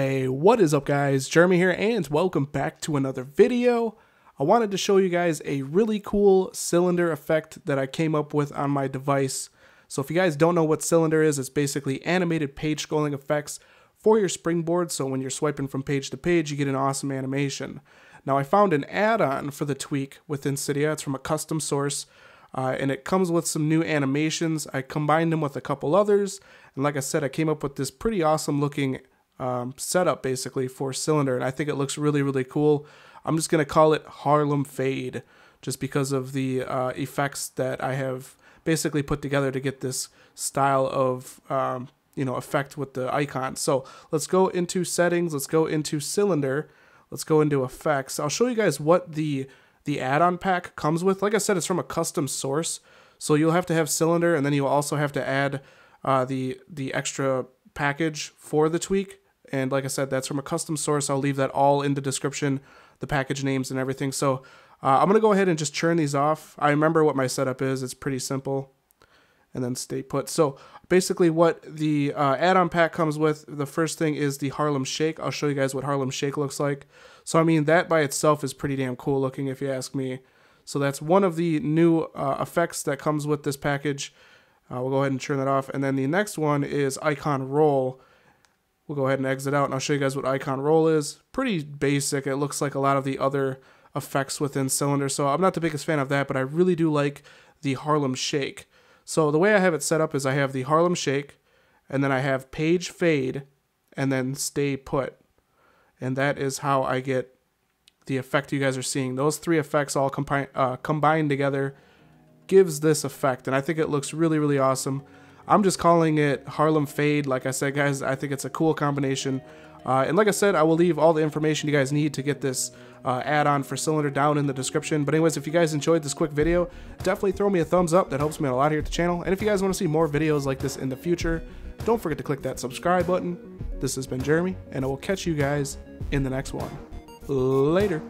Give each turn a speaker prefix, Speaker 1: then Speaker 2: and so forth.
Speaker 1: Hey, what is up guys? Jeremy here and welcome back to another video. I wanted to show you guys a really cool cylinder effect that I came up with on my device. So if you guys don't know what cylinder is, it's basically animated page scrolling effects for your springboard. So when you're swiping from page to page, you get an awesome animation. Now I found an add-on for the tweak within Cydia. It's from a custom source. Uh, and it comes with some new animations. I combined them with a couple others, and like I said, I came up with this pretty awesome looking um, setup basically for cylinder and I think it looks really really cool. I'm just gonna call it Harlem Fade just because of the uh, effects that I have basically put together to get this style of um, you know effect with the icon. So let's go into settings let's go into cylinder let's go into effects. I'll show you guys what the the add-on pack comes with. Like I said it's from a custom source so you'll have to have cylinder and then you'll also have to add uh, the the extra package for the tweak and like I said, that's from a custom source. I'll leave that all in the description, the package names and everything. So uh, I'm going to go ahead and just churn these off. I remember what my setup is. It's pretty simple. And then stay put. So basically what the uh, add-on pack comes with, the first thing is the Harlem Shake. I'll show you guys what Harlem Shake looks like. So I mean, that by itself is pretty damn cool looking if you ask me. So that's one of the new uh, effects that comes with this package. Uh, we'll go ahead and turn that off. And then the next one is Icon Roll. We'll go ahead and exit out and I'll show you guys what icon roll is. Pretty basic. It looks like a lot of the other effects within Cylinder. So I'm not the biggest fan of that, but I really do like the Harlem Shake. So the way I have it set up is I have the Harlem Shake, and then I have Page Fade, and then Stay Put. And that is how I get the effect you guys are seeing. Those three effects all uh, combined together gives this effect, and I think it looks really, really awesome. I'm just calling it Harlem Fade. Like I said, guys, I think it's a cool combination. Uh, and like I said, I will leave all the information you guys need to get this uh, add-on for Cylinder down in the description. But anyways, if you guys enjoyed this quick video, definitely throw me a thumbs up. That helps me out a lot here at the channel. And if you guys want to see more videos like this in the future, don't forget to click that subscribe button. This has been Jeremy, and I will catch you guys in the next one. Later.